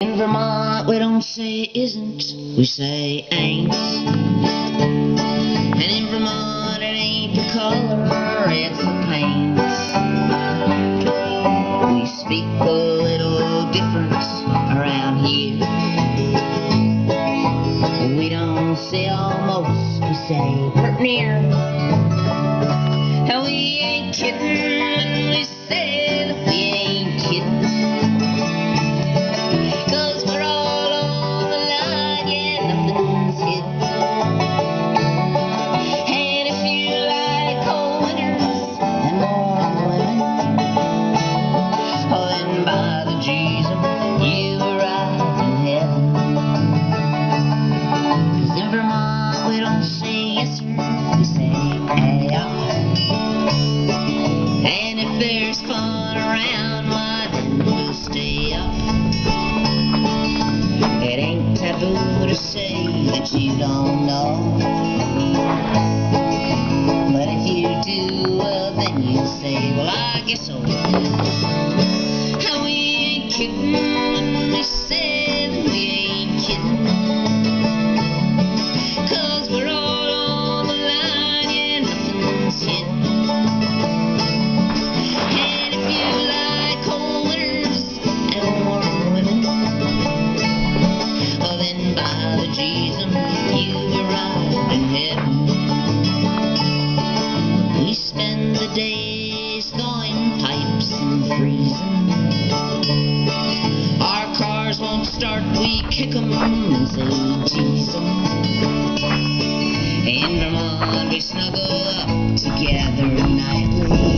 In Vermont, we don't say isn't, we say ain't. And in Vermont, it ain't the color, it's the paint. We speak a little different around here. We don't say almost, we say pretty near. That you don't know. But if you do, well, then you'll say, well, I guess so. Freezing. Our cars won't start, we kick 'em and say tease 'em. In Vermont we snuggle up together nightly.